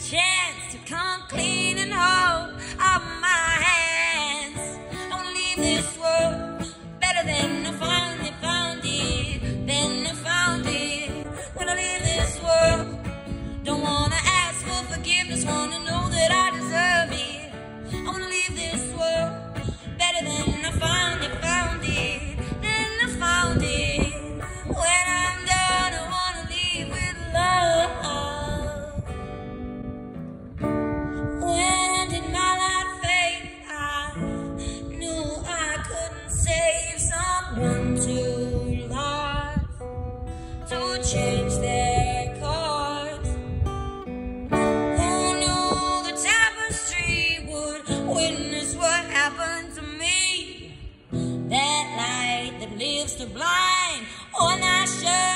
chance to come clean and hold up my hands. Don't leave this world better than I found it, found it, than I found it. When I leave this world, don't wanna ask for forgiveness, wanna gives to blind or not sure.